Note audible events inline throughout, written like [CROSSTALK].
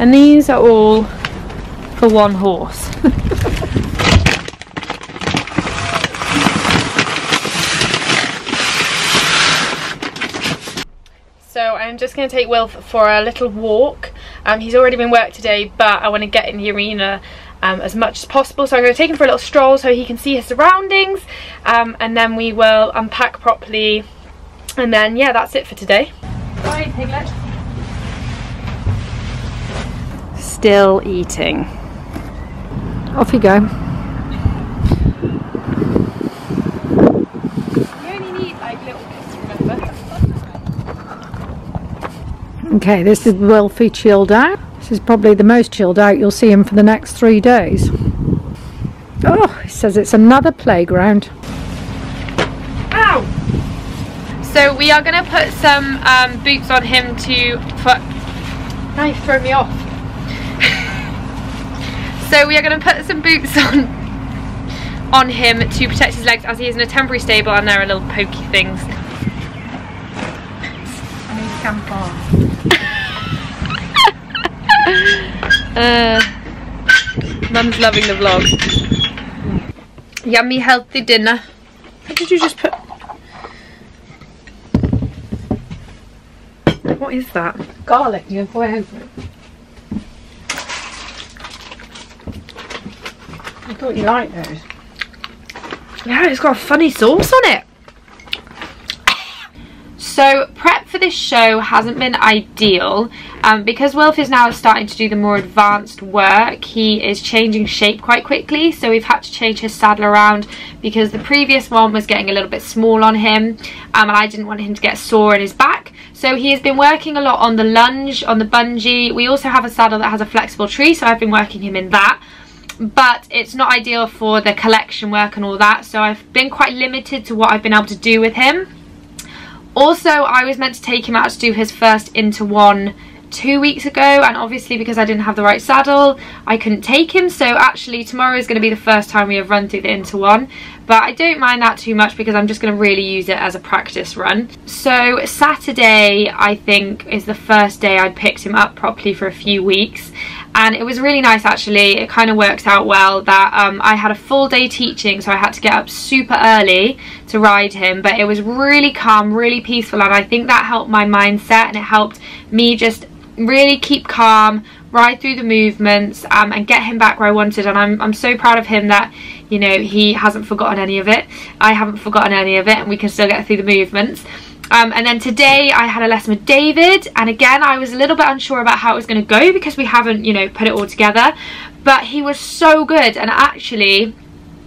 And these are all for one horse. [LAUGHS] so I'm just going to take Will for a little walk. Um, he's already been worked today, but I want to get in the arena um, as much as possible. So I'm going to take him for a little stroll so he can see his surroundings. Um, and then we will unpack properly. And then, yeah, that's it for today. Bye, Piglet still eating. Off you go. Okay, this is Wilfie chilled out. This is probably the most chilled out you'll see him for the next three days. Oh, he says it's another playground. Ow! So we are going to put some um, boots on him to... For, now you throw me off. So we are going to put some boots on on him to protect his legs as he is in a temporary stable and there are little pokey things. [LAUGHS] uh, Mum's loving the vlog. Yummy healthy dinner. What did you just put? What is that? Garlic, you go over it. I thought you liked those. Yeah, it's got a funny sauce on it. So prep for this show hasn't been ideal um, because Wilf is now starting to do the more advanced work he is changing shape quite quickly so we've had to change his saddle around because the previous one was getting a little bit small on him um, and I didn't want him to get sore in his back so he has been working a lot on the lunge, on the bungee. We also have a saddle that has a flexible tree so I've been working him in that but it's not ideal for the collection work and all that so I've been quite limited to what I've been able to do with him also I was meant to take him out to do his first Inter-One two weeks ago and obviously because I didn't have the right saddle I couldn't take him so actually tomorrow is going to be the first time we have run through the Inter-One but I don't mind that too much because I'm just going to really use it as a practice run. So Saturday I think is the first day I picked him up properly for a few weeks and it was really nice actually. It kind of works out well that um, I had a full day teaching so I had to get up super early to ride him. But it was really calm really peaceful and I think that helped my mindset and it helped me just really keep calm ride through the movements um, and get him back where I wanted. And I'm, I'm so proud of him that you know he hasn't forgotten any of it. I haven't forgotten any of it and we can still get through the movements um, and then today I had a lesson with David and again I was a little bit unsure about how it was going to go because we haven't you know put it all together. But he was so good and actually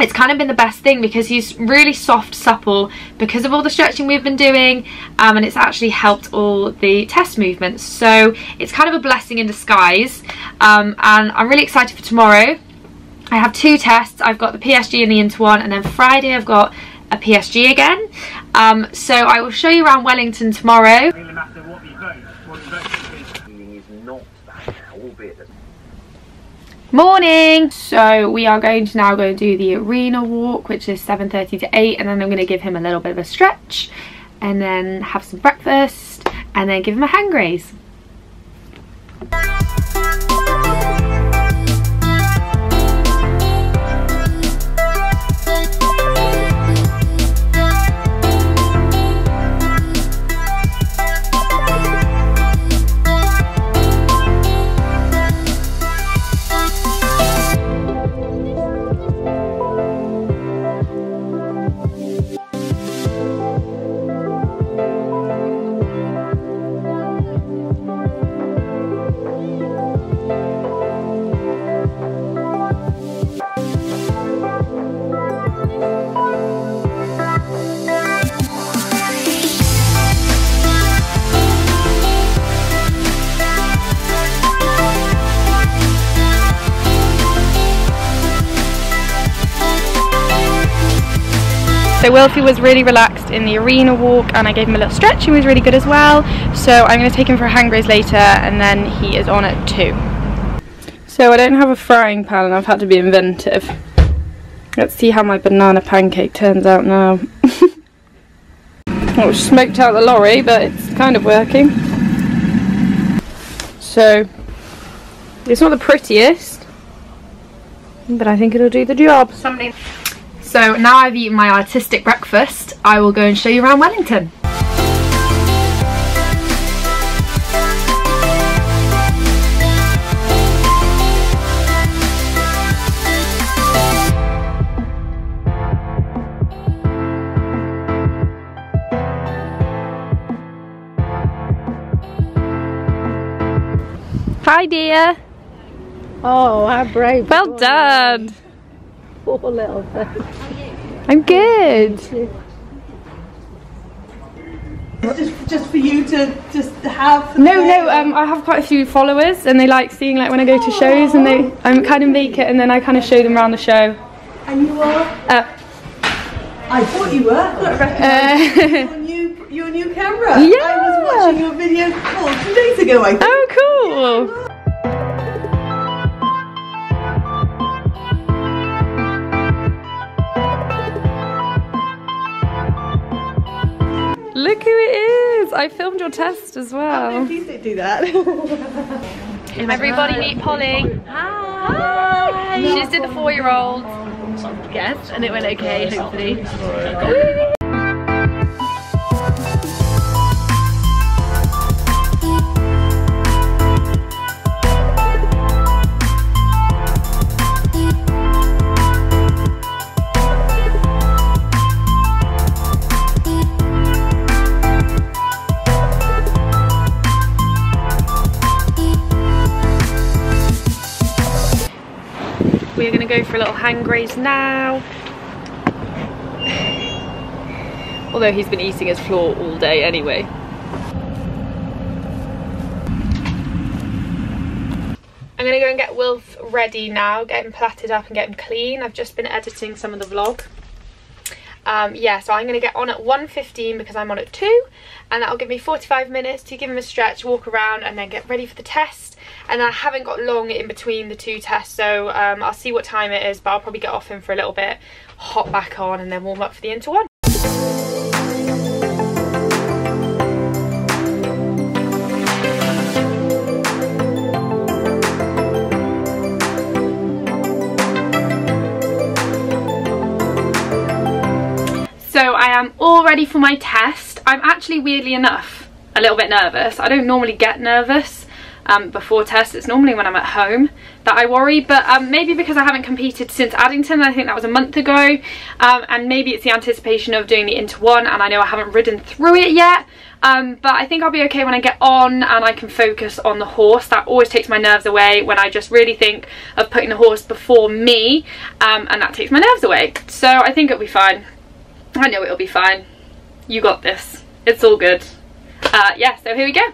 it's kind of been the best thing because he's really soft supple because of all the stretching we've been doing um, and it's actually helped all the test movements. So it's kind of a blessing in disguise. Um, and I'm really excited for tomorrow. I have two tests. I've got the PSG and the Inter-One and then Friday I've got a PSG again um, so I will show you around Wellington tomorrow Morning! So we are going to now go do the arena walk which is 7.30 to 8 and then I'm going to give him a little bit of a stretch and then have some breakfast and then give him a hand graze. Wilfie was really relaxed in the arena walk and I gave him a little stretch and he was really good as well. So I'm going to take him for a hand graze later and then he is on at 2. So I don't have a frying pan and I've had to be inventive. Let's see how my banana pancake turns out now. [LAUGHS] well, smoked out the lorry, but it's kind of working. So, it's not the prettiest, but I think it'll do the job. Somebody. So now I've eaten my artistic breakfast, I will go and show you around Wellington. Hi dear. Oh, how brave. Well done. Poor little thing. I'm good. Just, just for you to just have. No, no, um, I have quite a few followers and they like seeing like when I go to shows and they, I kind of make it and then I kind of show them around the show. And you are. Uh, I thought you were. I thought I recognised uh, [LAUGHS] your new your new camera. Yeah. I was watching your video oh, two days ago. I think. oh cool. Look who it is! I filmed your test as well. Please don't do that. [LAUGHS] Everybody meet Polly. Hi! She just did the four-year-old. yes, and it went okay. Hopefully. We're gonna go for a little hand graze now. Although he's been eating his floor all day anyway. I'm gonna go and get Wilf ready now, get him platted up and get him clean. I've just been editing some of the vlog. Um, yeah, so I'm going to get on at 1.15 because I'm on at 2 and that'll give me 45 minutes to give him a stretch, walk around and then get ready for the test. And I haven't got long in between the two tests so um, I'll see what time it is but I'll probably get off him for a little bit, hop back on and then warm up for the inter one. So I am all ready for my test. I'm actually weirdly enough a little bit nervous. I don't normally get nervous um, before tests. It's normally when I'm at home that I worry but um, maybe because I haven't competed since Addington. I think that was a month ago um, and maybe it's the anticipation of doing the Inter 1 and I know I haven't ridden through it yet. Um, but I think I'll be okay when I get on and I can focus on the horse. That always takes my nerves away when I just really think of putting the horse before me um, and that takes my nerves away. So I think it'll be fine. I know it'll be fine. You got this. It's all good. Uh, yeah, so here we go.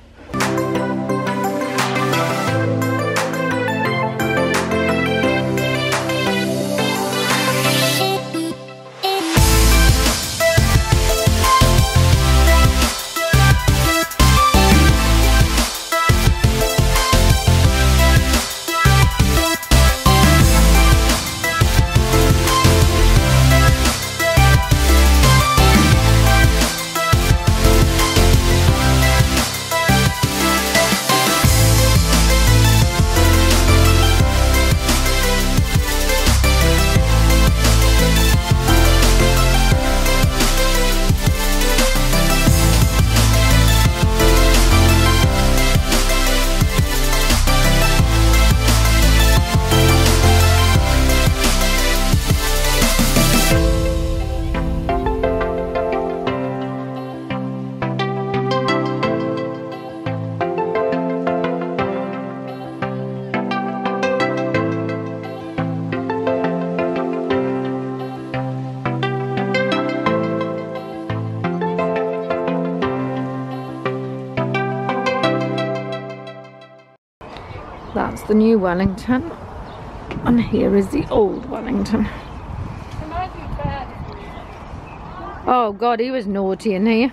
The new Wellington. And here is the old Wellington. Oh God, he was naughty in here.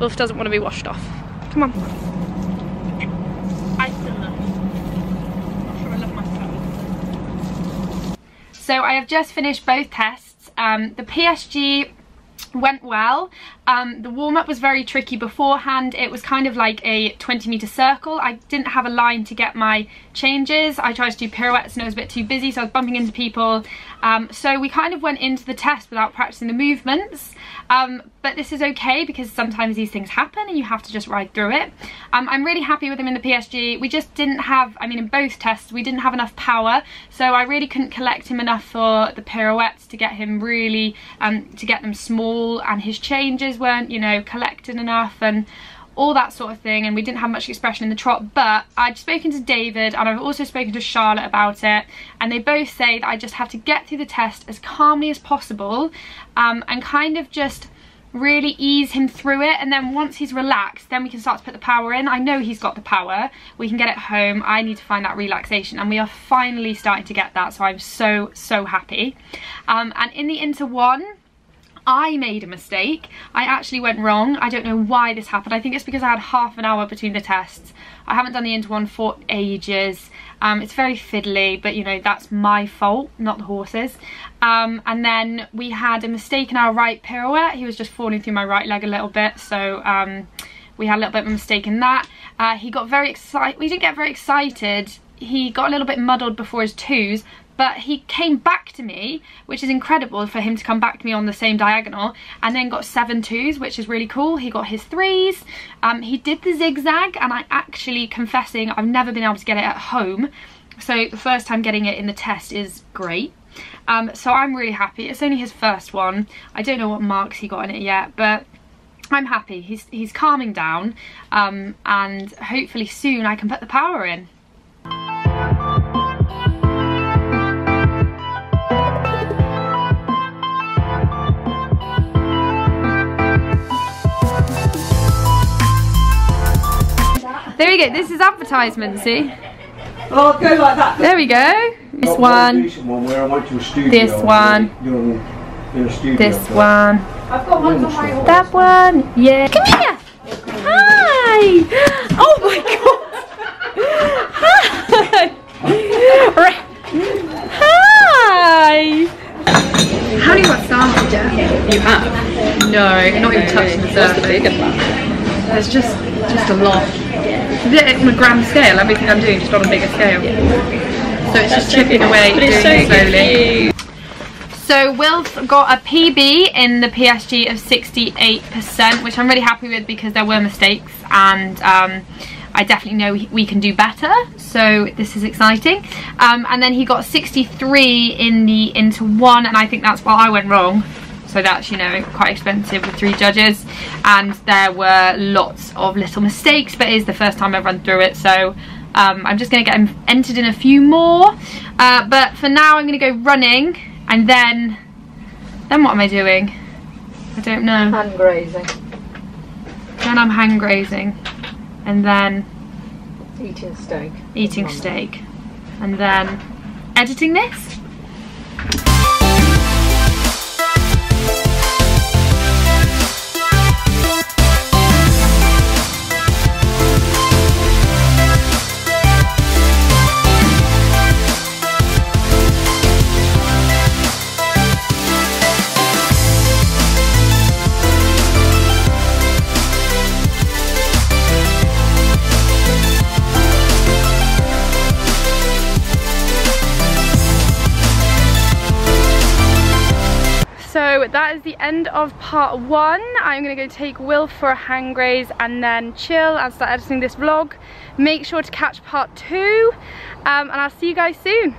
Wolf doesn't want to be washed off. Come on. I still love I love myself. So I have just finished both tests. Um, the PSG went well. Um, the warm-up was very tricky beforehand. It was kind of like a 20 meter circle. I didn't have a line to get my changes. I tried to do pirouettes and it was a bit too busy so I was bumping into people. Um, so we kind of went into the test without practicing the movements. Um, but this is okay because sometimes these things happen and you have to just ride through it. Um, I'm really happy with him in the PSG. We just didn't have, I mean in both tests, we didn't have enough power. So I really couldn't collect him enough for the pirouettes to get him really, um, to get them small and his changes weren't, you know, collected enough and all that sort of thing and we didn't have much expression in the trot but I'd spoken to David and I've also spoken to Charlotte about it and they both say that I just have to get through the test as calmly as possible um, and kind of just really ease him through it and then once he's relaxed then we can start to put the power in. I know he's got the power. We can get it home. I need to find that relaxation and we are finally starting to get that so I'm so so happy. Um, and in the inter one I made a mistake. I actually went wrong. I don't know why this happened. I think it's because I had half an hour between the tests. I haven't done the inter one for ages. Um, it's very fiddly, but you know, that's my fault, not the horses. Um, and then we had a mistake in our right pirouette. He was just falling through my right leg a little bit. So um, we had a little bit of a mistake in that. Uh, he got very excited. We didn't get very excited. He got a little bit muddled before his twos, but he came back to me which is incredible for him to come back to me on the same diagonal and then got seven twos which is really cool. He got his threes. Um, he did the zigzag and I actually confessing I've never been able to get it at home. So the first time getting it in the test is great. Um, so I'm really happy. It's only his first one. I don't know what marks he got in it yet but I'm happy. He's he's calming down um, and hopefully soon I can put the power in There we go. This is advertisement, see? Oh, go like that. There we go. This Not one, decent one where I went to a studio. This one. You're in a studio. this but- one, I've got one on my that one. Yeah. Come here. Hi. Oh my [LAUGHS] god. Hi. Hi. How do you got started, Jeff? You have. No, not even touching the surface. big of that? There's just just a lot. It on a grand scale, everything I'm doing just on a bigger scale. So it's just chipping away, But doing so it slowly. cute. So Wilf got a PB in the PSG of 68%, which I'm really happy with because there were mistakes and um, I definitely know we can do better. So this is exciting. Um, and then he got 63 in the inter one, and I think that's why I went wrong. So that's you know quite expensive with three judges. And there were lots of little mistakes but it is the first time I've run through it. So um, I'm just going to get entered in a few more. Uh, but for now I'm going to go running. And then then what am I doing? I don't know. Hand grazing. then I'm hand grazing. And then Eating steak. eating steak. And then editing this So that is the end of part one. I'm gonna go take Will for a hand graze and then chill and start editing this vlog. Make sure to catch part two um, and I'll see you guys soon.